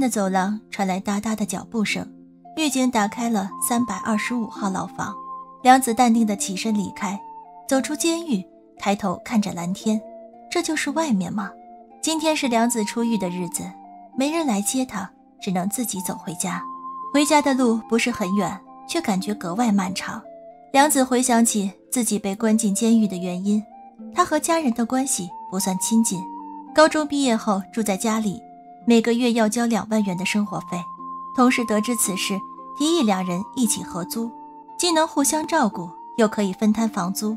的走廊传来哒哒的脚步声，狱警打开了三百二十五号牢房。梁子淡定地起身离开，走出监狱，抬头看着蓝天，这就是外面吗？今天是梁子出狱的日子，没人来接他，只能自己走回家。回家的路不是很远，却感觉格外漫长。梁子回想起自己被关进监狱的原因，他和家人的关系不算亲近。高中毕业后住在家里，每个月要交两万元的生活费。同事得知此事，提议两人一起合租，既能互相照顾，又可以分摊房租。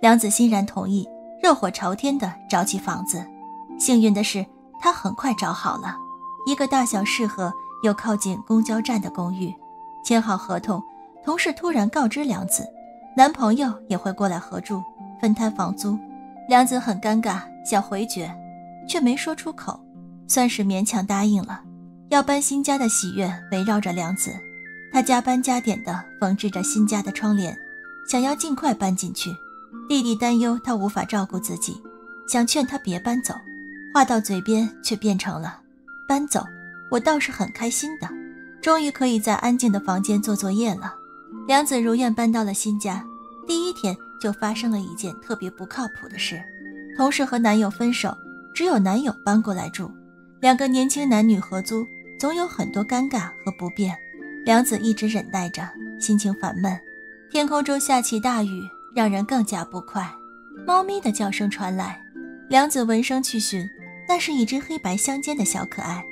梁子欣然同意，热火朝天地找起房子。幸运的是，他很快找好了一个大小适合又靠近公交站的公寓。签好合同，同事突然告知梁子，男朋友也会过来合住，分摊房租。梁子很尴尬，想回绝。却没说出口，算是勉强答应了。要搬新家的喜悦围绕着梁子，他加班加点的缝制着新家的窗帘，想要尽快搬进去。弟弟担忧他无法照顾自己，想劝他别搬走，话到嘴边却变成了搬走。我倒是很开心的，终于可以在安静的房间做作业了。梁子如愿搬到了新家，第一天就发生了一件特别不靠谱的事：同事和男友分手。只有男友搬过来住，两个年轻男女合租，总有很多尴尬和不便。梁子一直忍耐着，心情烦闷。天空中下起大雨，让人更加不快。猫咪的叫声传来，梁子闻声去寻，那是一只黑白相间的小可爱。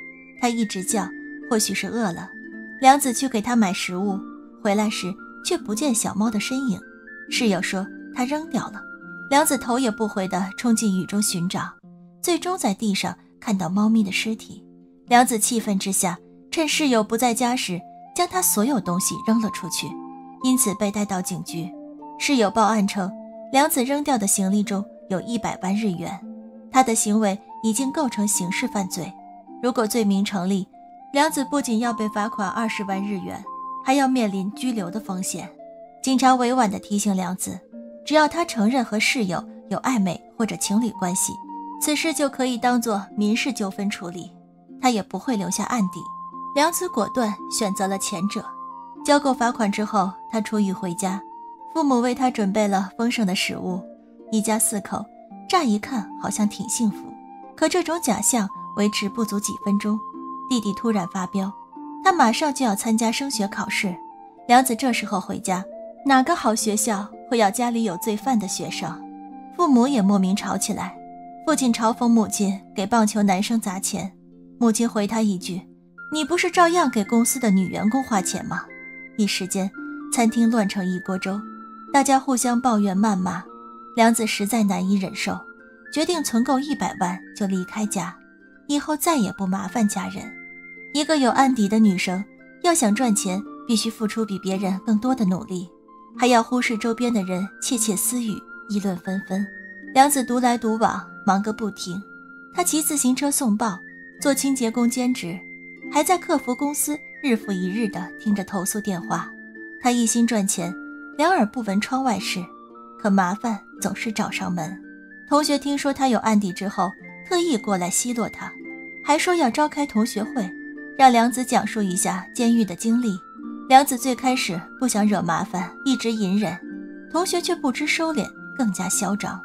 它一直叫，或许是饿了。梁子去给它买食物，回来时却不见小猫的身影。室友说它扔掉了。梁子头也不回地冲进雨中寻找。最终在地上看到猫咪的尸体，梁子气愤之下，趁室友不在家时，将他所有东西扔了出去，因此被带到警局。室友报案称，梁子扔掉的行李中有一百万日元，他的行为已经构成刑事犯罪。如果罪名成立，梁子不仅要被罚款二十万日元，还要面临拘留的风险。警察委婉地提醒梁子，只要他承认和室友有暧昧或者情侣关系。此事就可以当做民事纠纷处理，他也不会留下案底。梁子果断选择了前者。交够罚款之后，他出狱回家，父母为他准备了丰盛的食物，一家四口，乍一看好像挺幸福。可这种假象维持不足几分钟，弟弟突然发飙，他马上就要参加升学考试。梁子这时候回家，哪个好学校会要家里有罪犯的学生？父母也莫名吵起来。父亲嘲讽母亲给棒球男生砸钱，母亲回他一句：“你不是照样给公司的女员工花钱吗？”一时间，餐厅乱成一锅粥，大家互相抱怨谩骂。梁子实在难以忍受，决定存够一百万就离开家，以后再也不麻烦家人。一个有案底的女生，要想赚钱，必须付出比别人更多的努力，还要忽视周边的人窃窃私语、议论纷纷。梁子独来独往。忙个不停，他骑自行车送报，做清洁工兼职，还在客服公司日复一日地听着投诉电话。他一心赚钱，两耳不闻窗外事，可麻烦总是找上门。同学听说他有案底之后，特意过来奚落他，还说要召开同学会，让梁子讲述一下监狱的经历。梁子最开始不想惹麻烦，一直隐忍，同学却不知收敛，更加嚣张，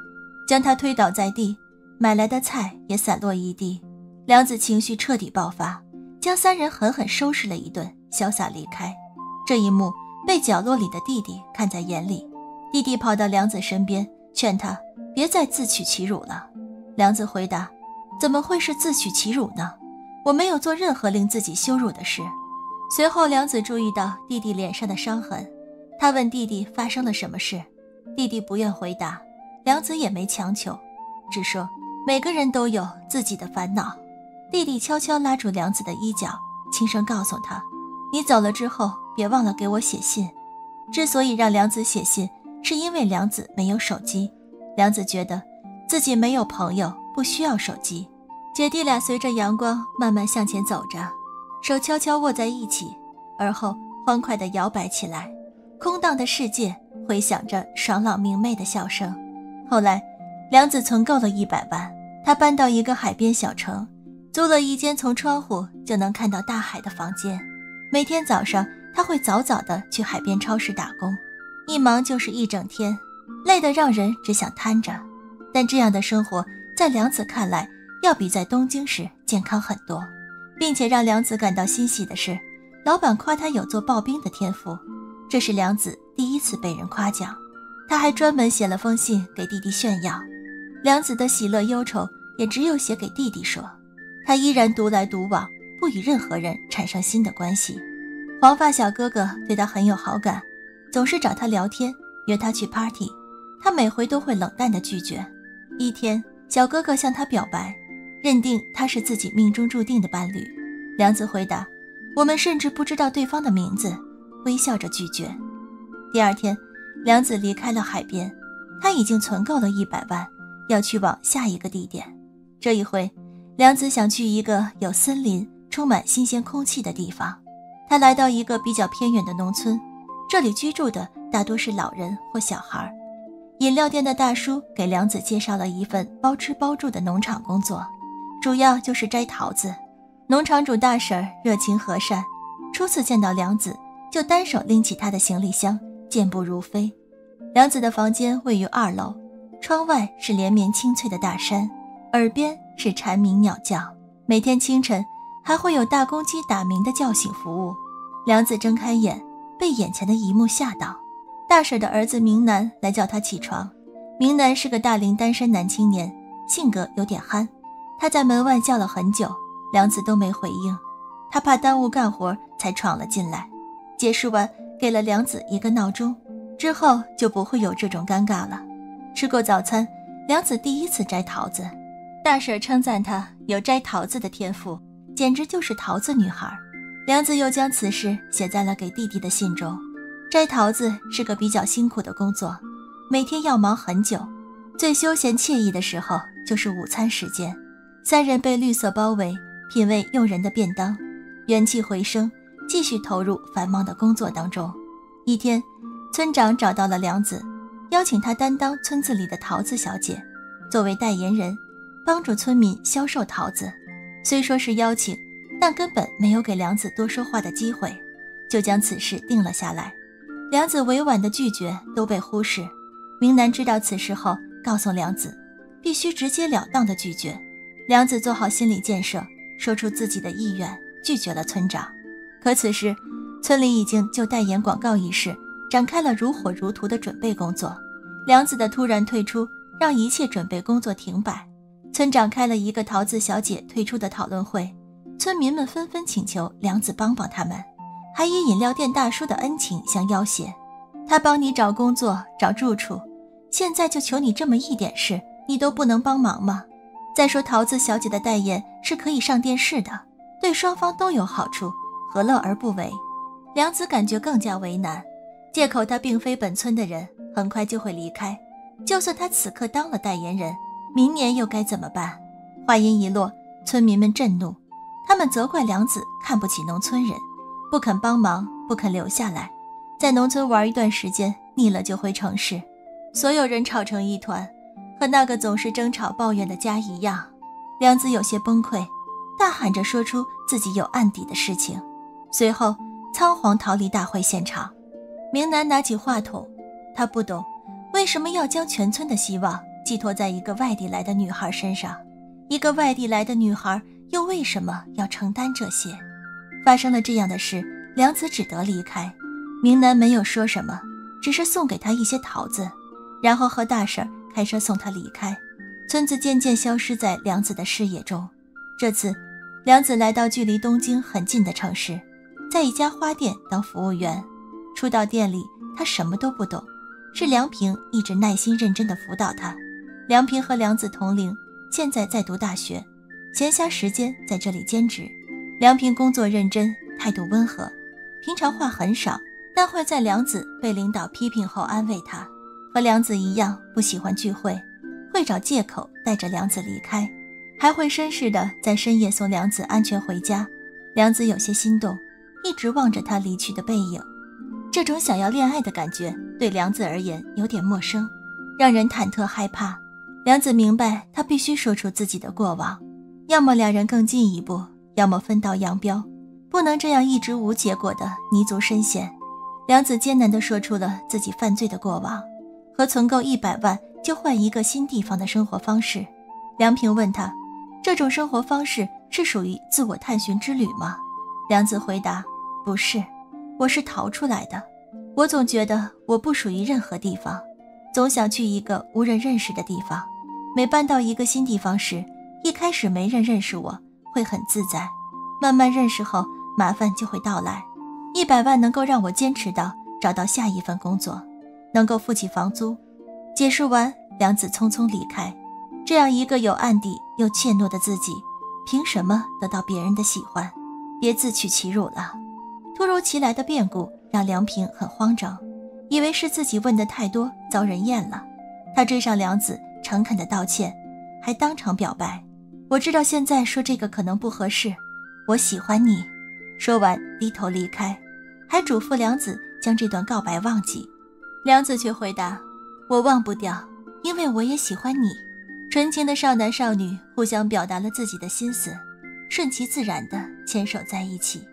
将他推倒在地。买来的菜也散落一地，梁子情绪彻底爆发，将三人狠狠收拾了一顿，潇洒离开。这一幕被角落里的弟弟看在眼里，弟弟跑到梁子身边，劝他别再自取其辱了。梁子回答：“怎么会是自取其辱呢？我没有做任何令自己羞辱的事。”随后，梁子注意到弟弟脸上的伤痕，他问弟弟发生了什么事，弟弟不愿回答，梁子也没强求，只说。每个人都有自己的烦恼。弟弟悄悄拉住梁子的衣角，轻声告诉他：“你走了之后，别忘了给我写信。”之所以让梁子写信，是因为梁子没有手机。梁子觉得自己没有朋友，不需要手机。姐弟俩随着阳光慢慢向前走着，手悄悄握在一起，而后欢快地摇摆起来。空荡的世界回响着爽朗明媚的笑声。后来，梁子存够了一百万。他搬到一个海边小城，租了一间从窗户就能看到大海的房间。每天早上，他会早早的去海边超市打工，一忙就是一整天，累得让人只想瘫着。但这样的生活在梁子看来，要比在东京时健康很多，并且让梁子感到欣喜的是，老板夸他有做刨冰的天赋，这是梁子第一次被人夸奖。他还专门写了封信给弟弟炫耀。梁子的喜乐忧愁也只有写给弟弟说。他依然独来独往，不与任何人产生新的关系。黄发小哥哥对他很有好感，总是找他聊天，约他去 party，他每回都会冷淡的拒绝。一天，小哥哥向他表白，认定他是自己命中注定的伴侣。梁子回答：“我们甚至不知道对方的名字。”微笑着拒绝。第二天，梁子离开了海边，他已经存够了一百万，要去往下一个地点。这一回。梁子想去一个有森林、充满新鲜空气的地方。他来到一个比较偏远的农村，这里居住的大多是老人或小孩。饮料店的大叔给梁子介绍了一份包吃包住的农场工作，主要就是摘桃子。农场主大婶热情和善，初次见到梁子就单手拎起他的行李箱，健步如飞。梁子的房间位于二楼，窗外是连绵青翠的大山，耳边。是蝉鸣鸟叫，每天清晨还会有大公鸡打鸣的叫醒服务。梁子睁开眼，被眼前的一幕吓到。大婶的儿子明南来叫他起床。明南是个大龄单身男青年，性格有点憨。他在门外叫了很久，梁子都没回应。他怕耽误干活，才闯了进来。解释完，给了梁子一个闹钟，之后就不会有这种尴尬了。吃过早餐，梁子第一次摘桃子。大婶称赞她有摘桃子的天赋，简直就是桃子女孩。梁子又将此事写在了给弟弟的信中。摘桃子是个比较辛苦的工作，每天要忙很久。最休闲惬意的时候就是午餐时间，三人被绿色包围，品味诱人的便当，元气回升，继续投入繁忙的工作当中。一天，村长找到了梁子，邀请他担当村子里的桃子小姐，作为代言人。帮助村民销售桃子，虽说是邀请，但根本没有给梁子多说话的机会，就将此事定了下来。梁子委婉的拒绝都被忽视。明南知道此事后，告诉梁子，必须直截了当的拒绝。梁子做好心理建设，说出自己的意愿，拒绝了村长。可此时，村里已经就代言广告一事展开了如火如荼的准备工作。梁子的突然退出，让一切准备工作停摆。村长开了一个桃子小姐退出的讨论会，村民们纷纷请求梁子帮帮他们，还以饮料店大叔的恩情相要挟。他帮你找工作、找住处，现在就求你这么一点事，你都不能帮忙吗？再说桃子小姐的代言是可以上电视的，对双方都有好处，何乐而不为？梁子感觉更加为难，借口他并非本村的人，很快就会离开。就算他此刻当了代言人。明年又该怎么办？话音一落，村民们震怒，他们责怪梁子看不起农村人，不肯帮忙，不肯留下来，在农村玩一段时间，腻了就回城市。所有人吵成一团，和那个总是争吵抱怨的家一样。梁子有些崩溃，大喊着说出自己有案底的事情，随后仓皇逃离大会现场。明南拿起话筒，他不懂为什么要将全村的希望。寄托在一个外地来的女孩身上，一个外地来的女孩又为什么要承担这些？发生了这样的事，梁子只得离开。明南没有说什么，只是送给他一些桃子，然后和大婶开车送他离开。村子渐渐消失在梁子的视野中。这次，梁子来到距离东京很近的城市，在一家花店当服务员。初到店里，他什么都不懂，是梁平一直耐心认真地辅导他。梁平和梁子同龄，现在在读大学，闲暇时间在这里兼职。梁平工作认真，态度温和，平常话很少，但会在梁子被领导批评后安慰他。和梁子一样，不喜欢聚会，会找借口带着梁子离开，还会绅士的在深夜送梁子安全回家。梁子有些心动，一直望着他离去的背影。这种想要恋爱的感觉对梁子而言有点陌生，让人忐忑害怕。梁子明白，他必须说出自己的过往。要么两人更进一步，要么分道扬镳，不能这样一直无结果的泥足深陷。梁子艰难地说出了自己犯罪的过往，和存够一百万就换一个新地方的生活方式。梁平问他，这种生活方式是属于自我探寻之旅吗？梁子回答，不是，我是逃出来的。我总觉得我不属于任何地方，总想去一个无人认识的地方。每搬到一个新地方时，一开始没人认识我，会很自在。慢慢认识后，麻烦就会到来。一百万能够让我坚持到找到下一份工作，能够付起房租。解释完，梁子匆匆离开。这样一个有暗底又怯懦的自己，凭什么得到别人的喜欢？别自取其辱了。突如其来的变故让梁平很慌张，以为是自己问的太多，遭人厌了。他追上梁子，诚恳的道歉，还当场表白：“我知道现在说这个可能不合适，我喜欢你。”说完低头离开。还嘱咐梁子将这段告白忘记，梁子却回答：“我忘不掉，因为我也喜欢你。”纯情的少男少女互相表达了自己的心思，顺其自然的牵手在一起。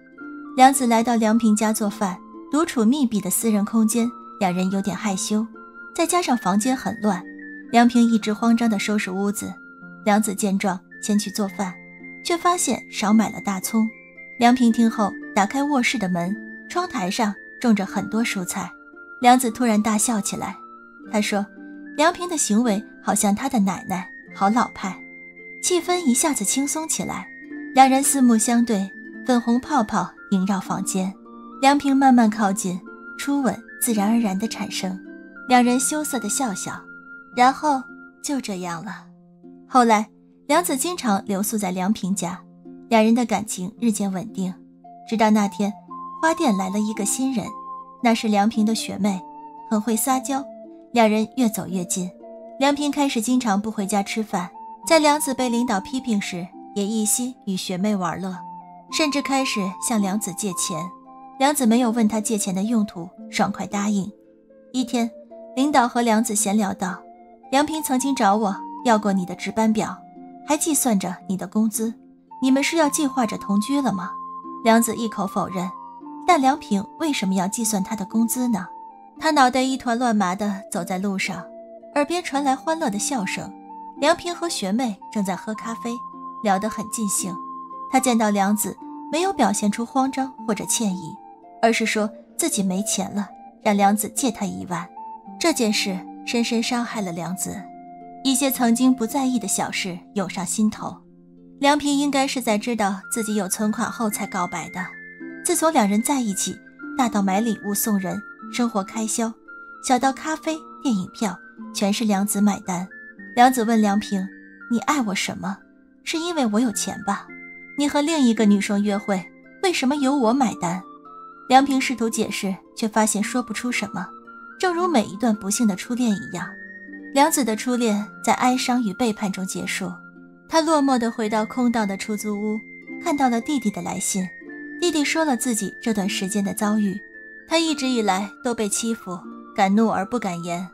梁子来到梁平家做饭，独处密闭的私人空间，两人有点害羞，再加上房间很乱，梁平一直慌张地收拾屋子。梁子见状，先去做饭，却发现少买了大葱。梁平听后，打开卧室的门。窗台上种着很多蔬菜，梁子突然大笑起来。他说：“梁平的行为好像他的奶奶，好老派。”气氛一下子轻松起来，两人四目相对，粉红泡泡萦绕房间。梁平慢慢靠近，初吻自然而然的产生，两人羞涩的笑笑，然后就这样了。后来，梁子经常留宿在梁平家，两人的感情日渐稳定，直到那天。花店来了一个新人，那是梁平的学妹，很会撒娇。两人越走越近，梁平开始经常不回家吃饭，在梁子被领导批评时，也一心与学妹玩乐，甚至开始向梁子借钱。梁子没有问他借钱的用途，爽快答应。一天，领导和梁子闲聊道：“梁平曾经找我要过你的值班表，还计算着你的工资，你们是要计划着同居了吗？”梁子一口否认。但梁平为什么要计算他的工资呢？他脑袋一团乱麻的走在路上，耳边传来欢乐的笑声。梁平和学妹正在喝咖啡，聊得很尽兴。他见到梁子，没有表现出慌张或者歉意，而是说自己没钱了，让梁子借他一万。这件事深深伤害了梁子，一些曾经不在意的小事涌上心头。梁平应该是在知道自己有存款后才告白的。自从两人在一起，大到买礼物送人，生活开销，小到咖啡、电影票，全是梁子买单。梁子问梁平：“你爱我什么？是因为我有钱吧？你和另一个女生约会，为什么由我买单？”梁平试图解释，却发现说不出什么。正如每一段不幸的初恋一样，梁子的初恋在哀伤与背叛中结束。他落寞地回到空荡的出租屋，看到了弟弟的来信。弟弟说了自己这段时间的遭遇，他一直以来都被欺负，敢怒而不敢言。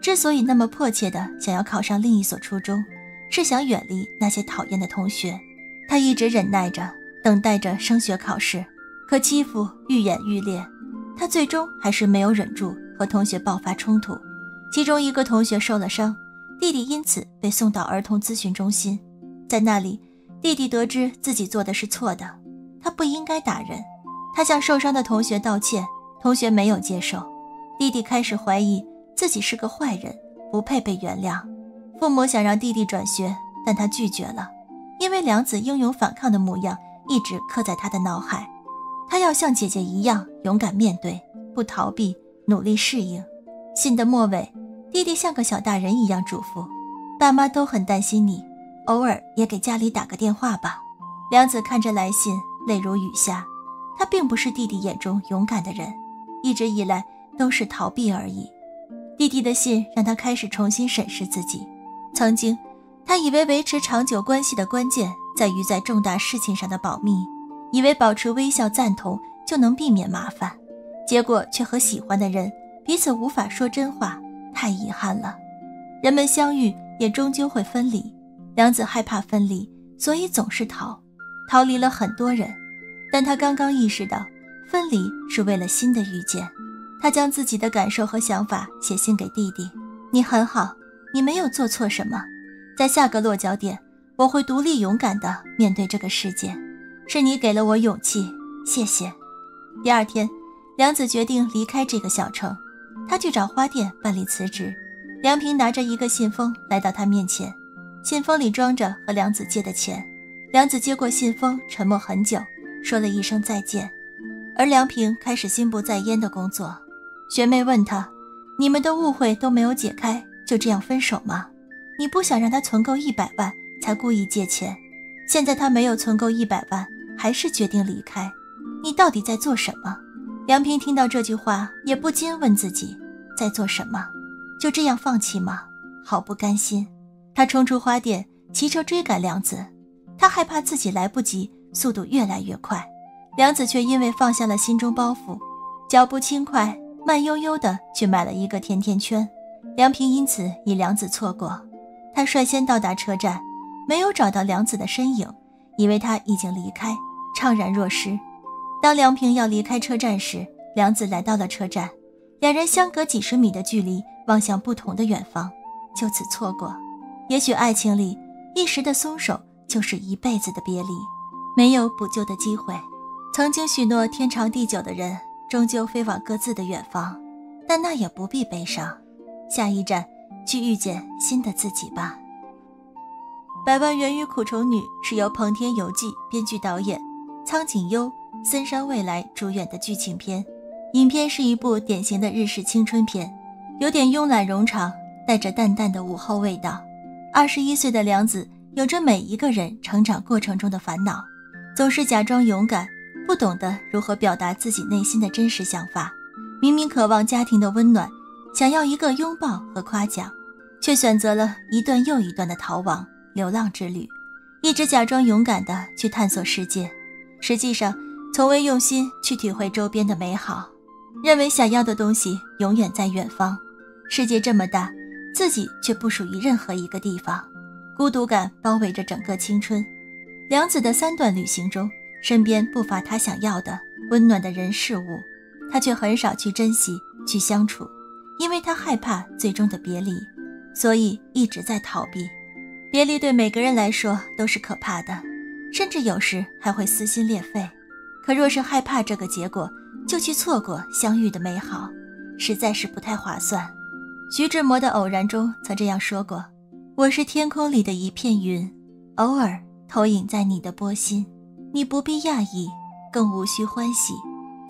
之所以那么迫切的想要考上另一所初中，是想远离那些讨厌的同学。他一直忍耐着，等待着升学考试，可欺负愈演愈烈，他最终还是没有忍住，和同学爆发冲突。其中一个同学受了伤，弟弟因此被送到儿童咨询中心，在那里，弟弟得知自己做的是错的。他不应该打人，他向受伤的同学道歉，同学没有接受。弟弟开始怀疑自己是个坏人，不配被原谅。父母想让弟弟转学，但他拒绝了，因为梁子英勇反抗的模样一直刻在他的脑海。他要像姐姐一样勇敢面对，不逃避，努力适应。信的末尾，弟弟像个小大人一样嘱咐：“爸妈都很担心你，偶尔也给家里打个电话吧。”梁子看着来信。泪如雨下，他并不是弟弟眼中勇敢的人，一直以来都是逃避而已。弟弟的信让他开始重新审视自己。曾经，他以为维持长久关系的关键在于在重大事情上的保密，以为保持微笑赞同就能避免麻烦，结果却和喜欢的人彼此无法说真话，太遗憾了。人们相遇也终究会分离，梁子害怕分离，所以总是逃，逃离了很多人。但他刚刚意识到，分离是为了新的遇见。他将自己的感受和想法写信给弟弟：“你很好，你没有做错什么。在下个落脚点，我会独立勇敢地面对这个世界。是你给了我勇气，谢谢。”第二天，梁子决定离开这个小城，他去找花店办理辞职。梁平拿着一个信封来到他面前，信封里装着和梁子借的钱。梁子接过信封，沉默很久，说了一声再见。而梁平开始心不在焉的工作。学妹问他：“你们的误会都没有解开，就这样分手吗？你不想让他存够一百万，才故意借钱。现在他没有存够一百万，还是决定离开。你到底在做什么？”梁平听到这句话，也不禁问自己：在做什么？就这样放弃吗？好不甘心。他冲出花店，骑车追赶梁子。他害怕自己来不及，速度越来越快。梁子却因为放下了心中包袱，脚步轻快，慢悠悠的去买了一个甜甜圈。梁平因此与梁子错过。他率先到达车站，没有找到梁子的身影，以为他已经离开，怅然若失。当梁平要离开车站时，梁子来到了车站，两人相隔几十米的距离。望向不同的远方，就此错过。也许爱情里一时的松手，就是一辈子的别离，没有补救的机会。曾经许诺天长地久的人，终究飞往各自的远方，但那也不必悲伤。下一站，去遇见新的自己吧。《百万源于苦虫女》是由彭天游记编剧导演，苍井优、森山未来主演的剧情片。影片是一部典型的日式青春片。有点慵懒冗长，带着淡淡的午后味道。二十一岁的梁子有着每一个人成长过程中的烦恼，总是假装勇敢，不懂得如何表达自己内心的真实想法。明明渴望家庭的温暖，想要一个拥抱和夸奖，却选择了一段又一段的逃亡、流浪之旅。一直假装勇敢地去探索世界，实际上从未用心去体会周边的美好，认为想要的东西永远在远方。世界这么大，自己却不属于任何一个地方，孤独感包围着整个青春。梁子的三段旅行中，身边不乏他想要的温暖的人事物，他却很少去珍惜、去相处，因为他害怕最终的别离，所以一直在逃避。别离对每个人来说都是可怕的，甚至有时还会撕心裂肺。可若是害怕这个结果，就去错过相遇的美好，实在是不太划算。徐志摩的《偶然》中曾这样说过：“我是天空里的一片云，偶尔投影在你的波心。你不必讶异，更无需欢喜，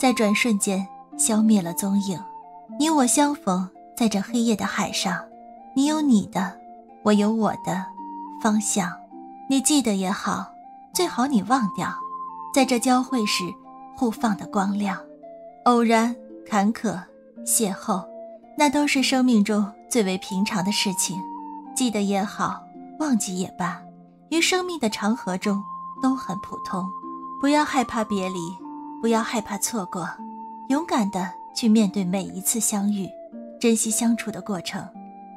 在转瞬间消灭了踪影。你我相逢在这黑夜的海上，你有你的，我有我的方向。你记得也好，最好你忘掉，在这交汇时互放的光亮。偶然、坎坷、邂逅。”那都是生命中最为平常的事情，记得也好，忘记也罢，于生命的长河中都很普通。不要害怕别离，不要害怕错过，勇敢的去面对每一次相遇，珍惜相处的过程，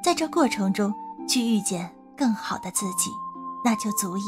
在这过程中去遇见更好的自己，那就足矣。